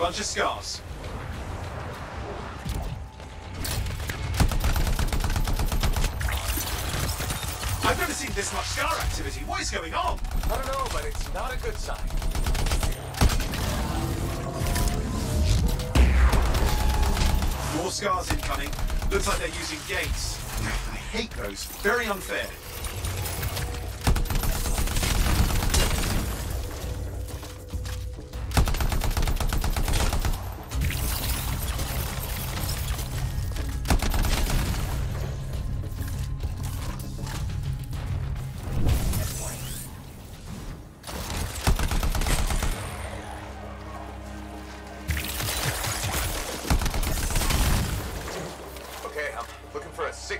Bunch of scars. I've never seen this much scar activity. What is going on? I don't know, but it's not a good sign. More scars incoming. Looks like they're using gates. I hate those. Very unfair.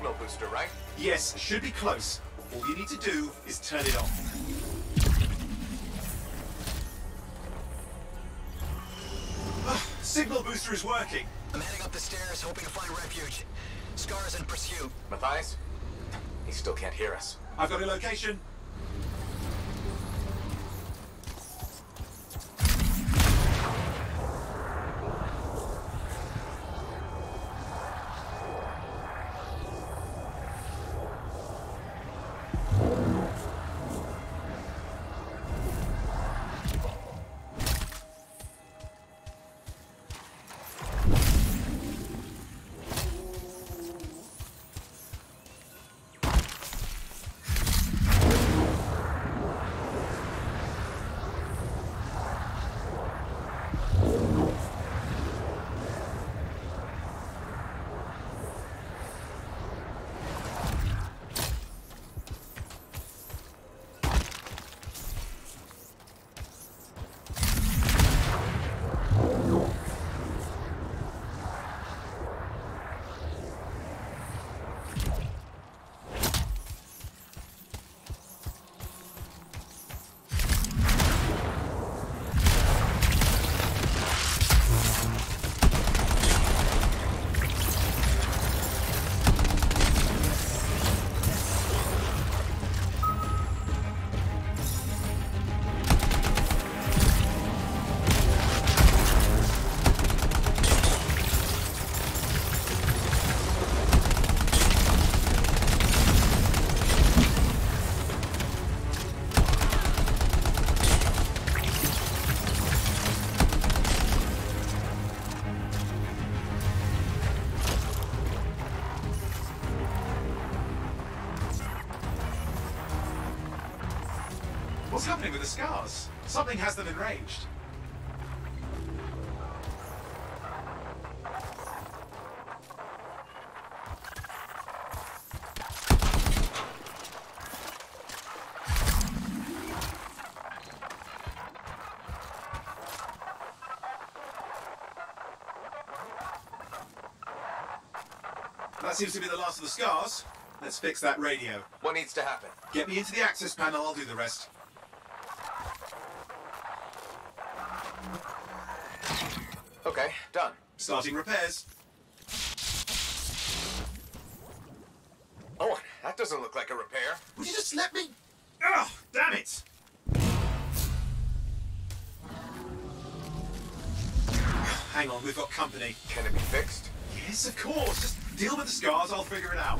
Signal booster, right? Yes, should be close. All you need to do is turn it on. Ah, Signal booster is working. I'm heading up the stairs, hoping to find refuge. Scars in pursuit. Matthias? He still can't hear us. I've got a location. Happening with the scars? Something has them enraged. That seems to be the last of the scars. Let's fix that radio. What needs to happen? Get me into the access panel, I'll do the rest. Starting repairs. Oh, that doesn't look like a repair. Would you just let me? Oh, damn it! Hang on, we've got company. Can it be fixed? Yes, of course. Just deal with the scars, I'll figure it out.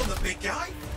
On the big guy.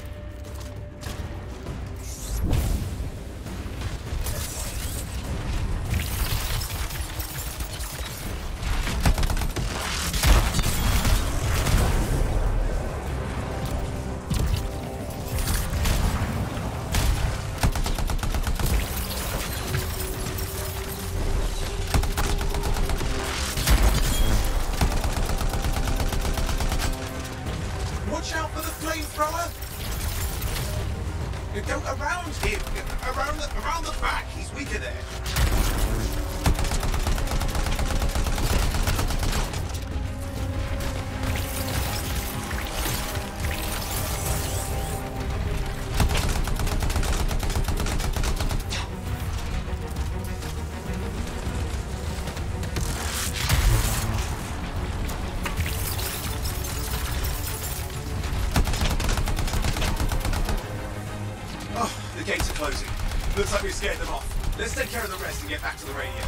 The gates are closing. Looks like we've scared them off. Let's take care of the rest and get back to the radio.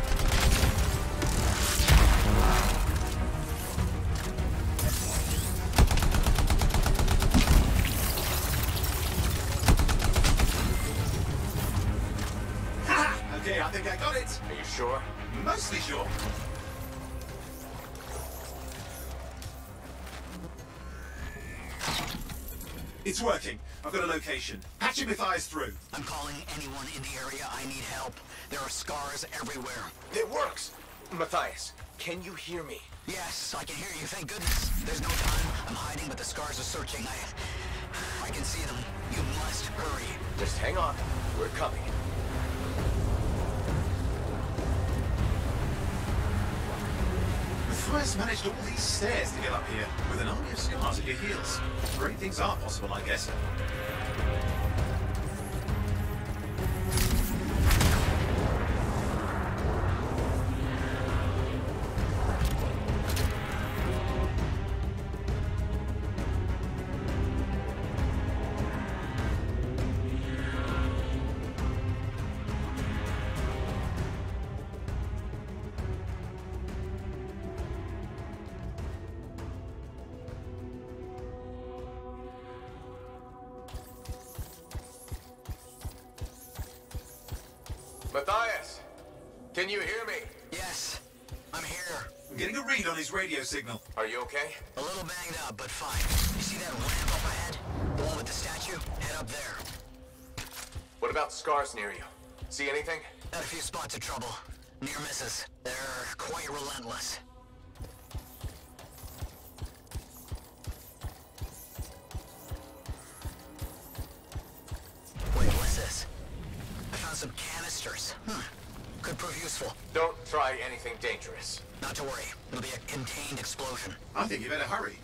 Okay, I think I got it. Are you sure? Mostly sure. It's working. I've got a location. Patching Matthias through. I'm calling anyone in the area. I need help. There are scars everywhere. It works! Matthias, can you hear me? Yes, I can hear you. Thank goodness. There's no time. I'm hiding, but the scars are searching. I, I can see them. You must hurry. Just hang on. We're coming. Matthias managed all these stairs to get up here, with an army of scars at your heels. Great things are possible, I guess. Okay? A little banged up, but fine. You see that ramp up ahead? The one with the statue? Head up there. What about scars near you? See anything? Had a few spots of trouble. Near misses. They're quite relentless. Wait, what's this? I found some canisters. Hmm. Could prove useful. Don't try anything dangerous. Not to worry. It'll be a contained explosion. I think you better hurry.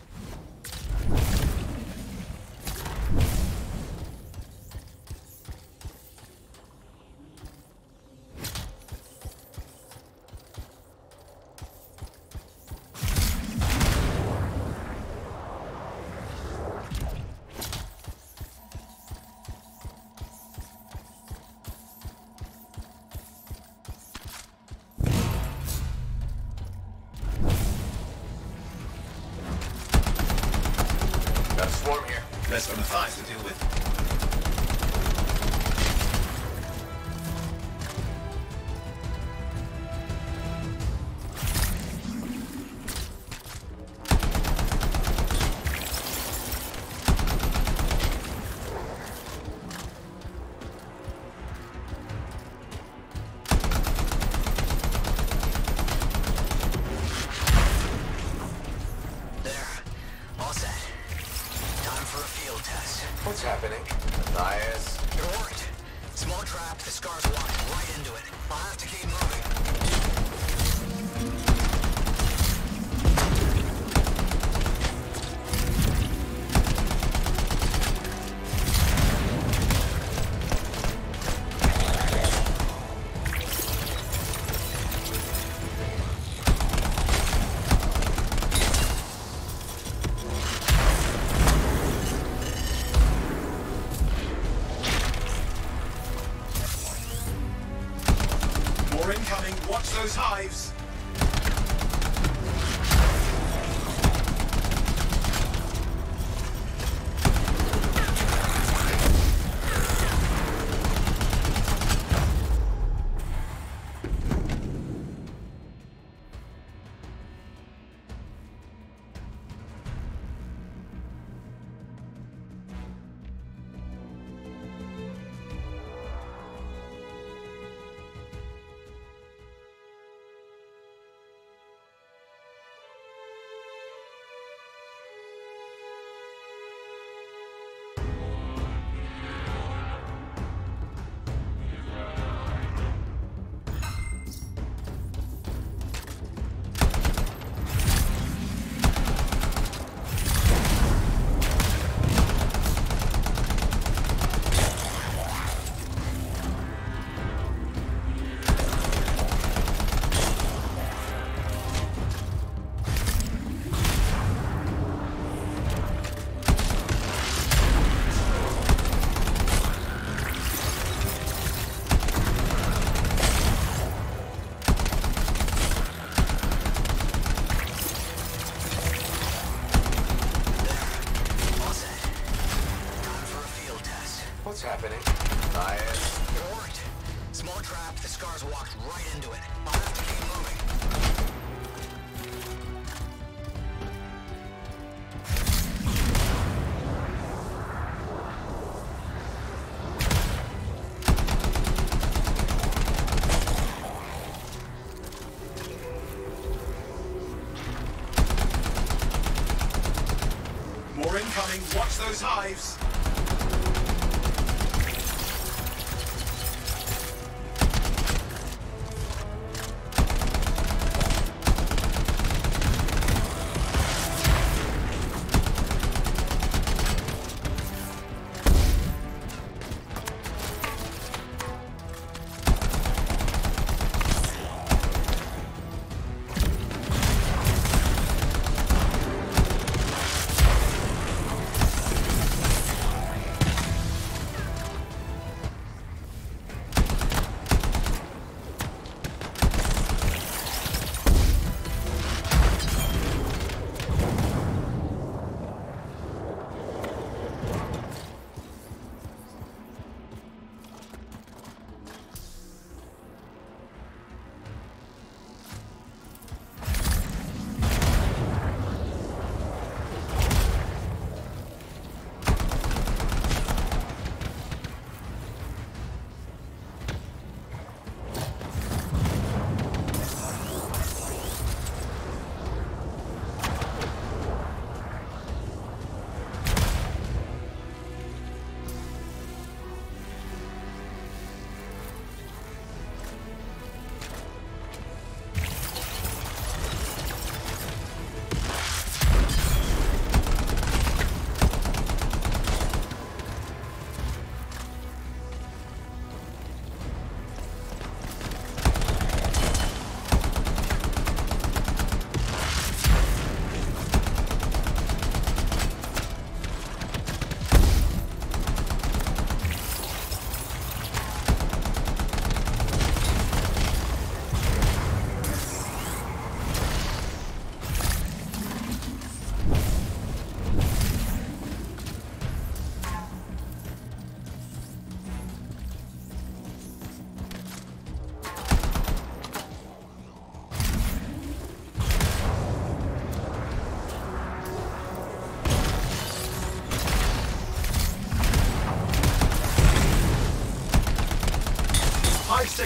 Those hives.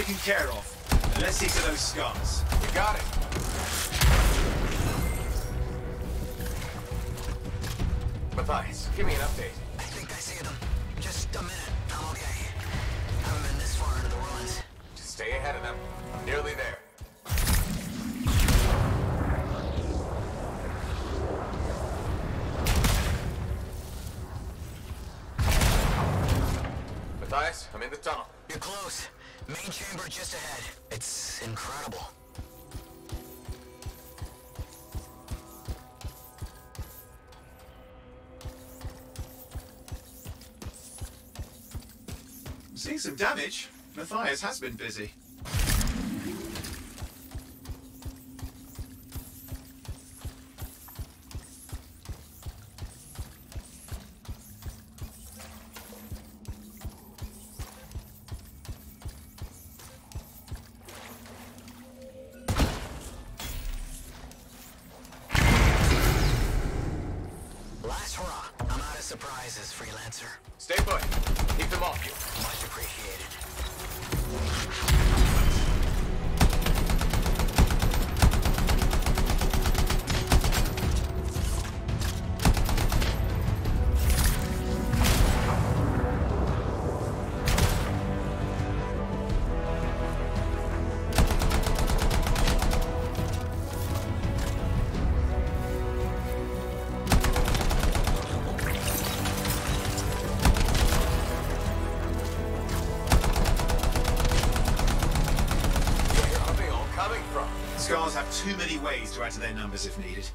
Taken care of. Let's see to those scars. You got it. Matthias, give me an update. Been busy. Last hurrah. I'm out of surprises, freelancer. Stay put. Keep them off you. To add to their numbers if needed.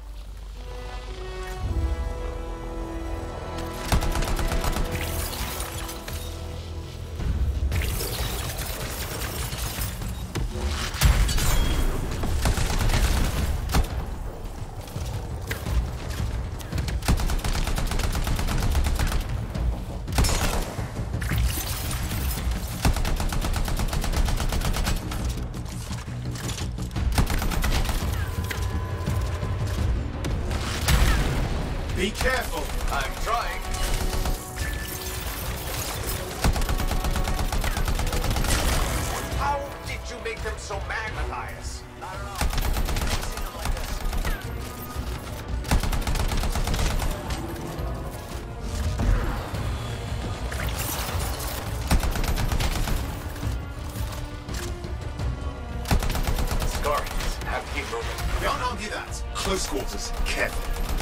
Close quarters. Careful.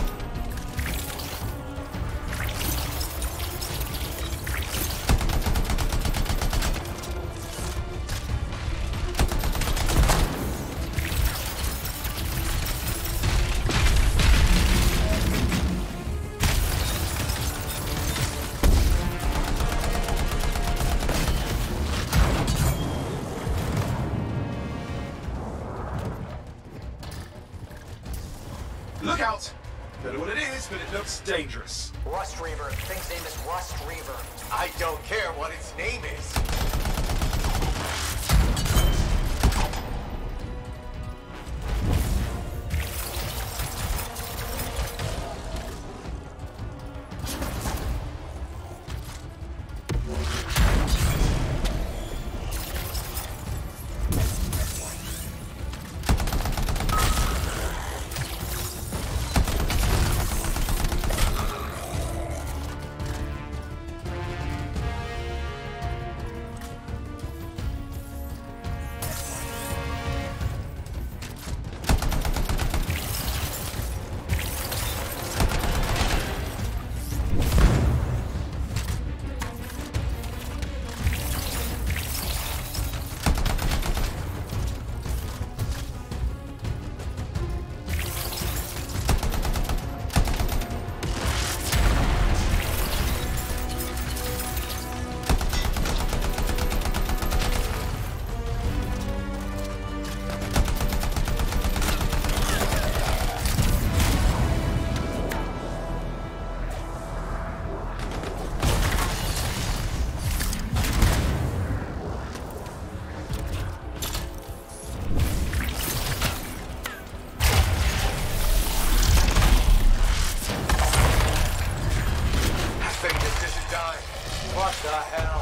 The hell?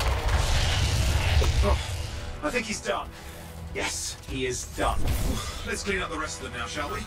Oh, I think he's done. Yes, he is done. Let's clean up the rest of them now, shall we?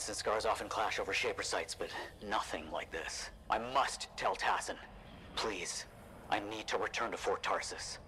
Arcanists and scars often clash over Shaper sites, but nothing like this. I must tell Tassyn. Please. I need to return to Fort Tarsis.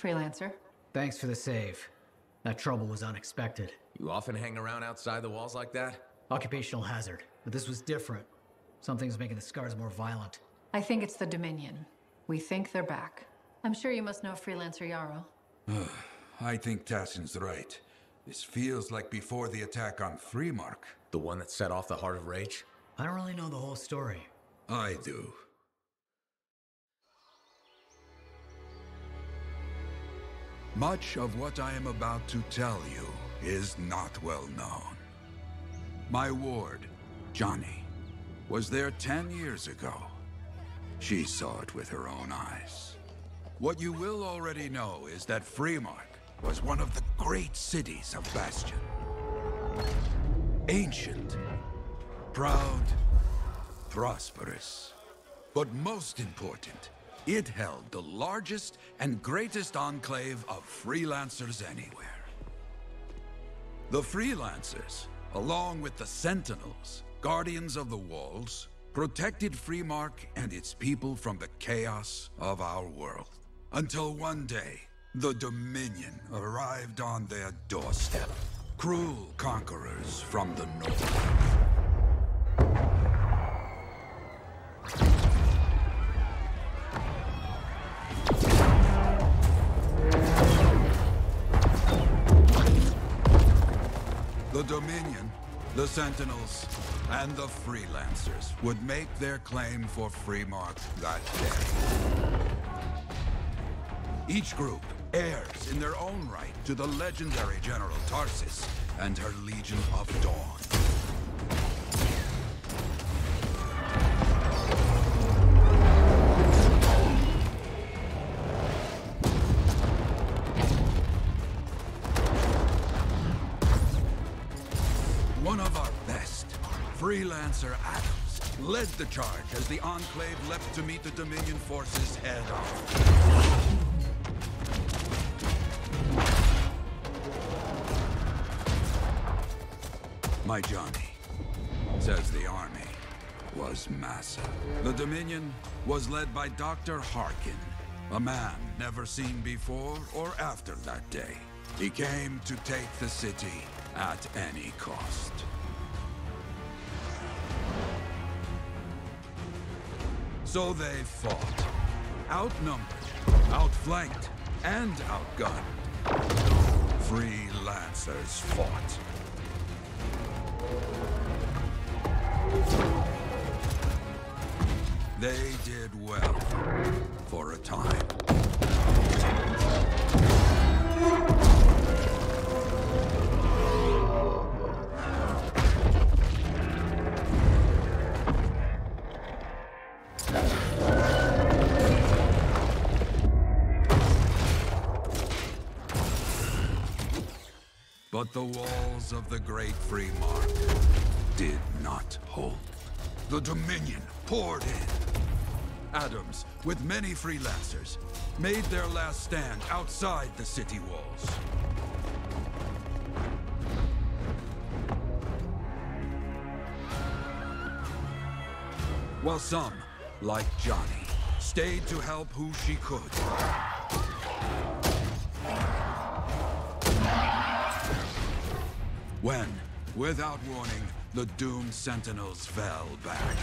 Freelancer. Thanks for the save. That trouble was unexpected. You often hang around outside the walls like that? Occupational hazard. But this was different. Something's making the scars more violent. I think it's the Dominion. We think they're back. I'm sure you must know Freelancer Yarrow. I think Tassyn's right. This feels like before the attack on Freemark. The one that set off the Heart of Rage? I don't really know the whole story. I do. Much of what I am about to tell you is not well known. My ward, Johnny, was there ten years ago. She saw it with her own eyes. What you will already know is that Freemark was one of the great cities of Bastion. Ancient, proud, prosperous. But most important, it held the largest and greatest enclave of freelancers anywhere. The freelancers, along with the Sentinels, guardians of the walls, protected Freemark and its people from the chaos of our world. Until one day, the Dominion arrived on their doorstep. Cruel conquerors from the north. Sentinels, and the Freelancers would make their claim for Freemark that day. Each group heirs in their own right to the legendary General Tarsis and her Legion of Dawn. Freelancer Adams, led the charge as the Enclave leapt to meet the Dominion forces head on. My Johnny, says the army, was massive. The Dominion was led by Dr. Harken, a man never seen before or after that day. He came to take the city at any cost. So they fought. Outnumbered, outflanked, and outgunned. Freelancers fought. They did well. For a time. But the walls of the Great Free Mark did not hold. The Dominion poured in. Adams, with many freelancers, made their last stand outside the city walls. While some, like Johnny, stayed to help who she could. When, without warning, the doomed Sentinels fell back.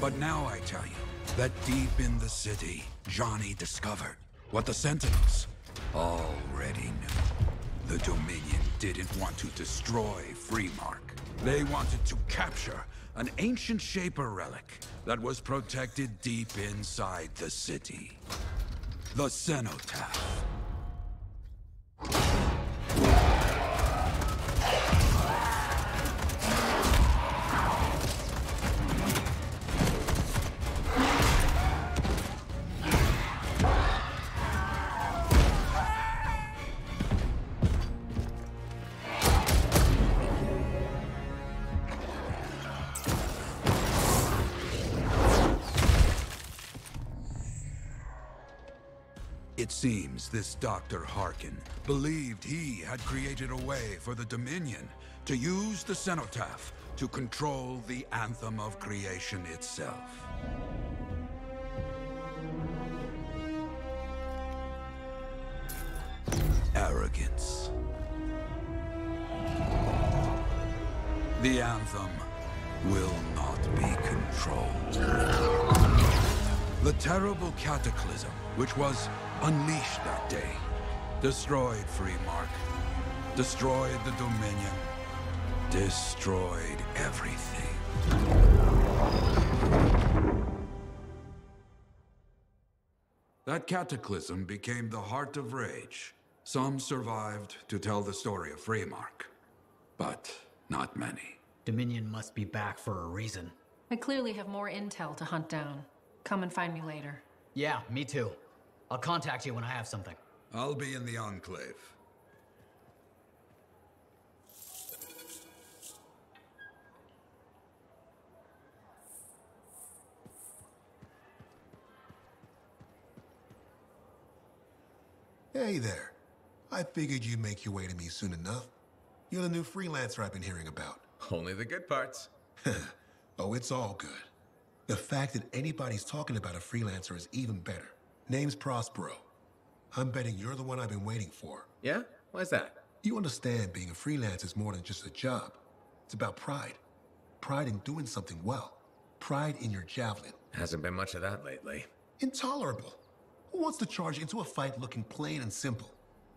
But now I tell you that deep in the city, Johnny discovered what the Sentinels already knew. The Dominion didn't want to destroy Freemark. They wanted to capture an ancient Shaper relic that was protected deep inside the city. The Cenotaph. This Dr. Harken believed he had created a way for the Dominion to use the Cenotaph to control the anthem of creation itself. Arrogance. The anthem will not be controlled. The terrible cataclysm which was unleashed that day destroyed Freemark, destroyed the Dominion, destroyed everything. That cataclysm became the heart of rage. Some survived to tell the story of Freemark, but not many. Dominion must be back for a reason. I clearly have more intel to hunt down. Come and find me later. Yeah, me too. I'll contact you when I have something. I'll be in the Enclave. Hey there. I figured you'd make your way to me soon enough. You're the new freelancer I've been hearing about. Only the good parts. oh, it's all good. The fact that anybody's talking about a freelancer is even better. Name's Prospero. I'm betting you're the one I've been waiting for. Yeah? Why's that? You understand being a freelancer is more than just a job. It's about pride. Pride in doing something well. Pride in your javelin. Hasn't been much of that lately. Intolerable. Who wants to charge into a fight looking plain and simple?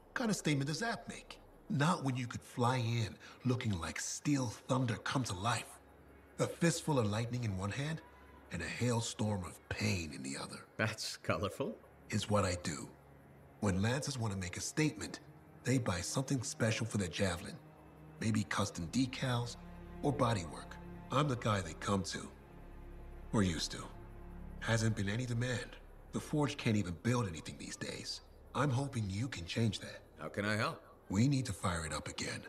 What kind of statement does that make? Not when you could fly in looking like steel thunder come to life. A fistful of lightning in one hand and a hailstorm of pain in the other. That's colorful. Is what I do. When Lancers want to make a statement, they buy something special for their javelin. Maybe custom decals or bodywork. I'm the guy they come to. Or used to. Hasn't been any demand. The Forge can't even build anything these days. I'm hoping you can change that. How can I help? We need to fire it up again.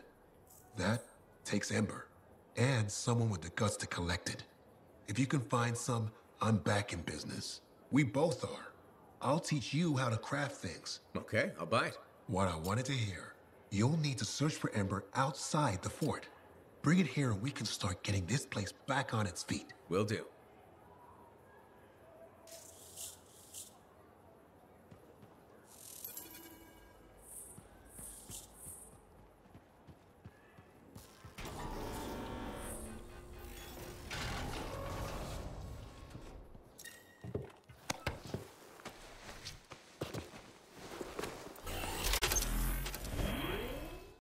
That takes Ember. And someone with the guts to collect it. If you can find some, I'm back in business. We both are. I'll teach you how to craft things. Okay, I'll bite. What I wanted to hear. You'll need to search for Ember outside the fort. Bring it here and we can start getting this place back on its feet. Will do.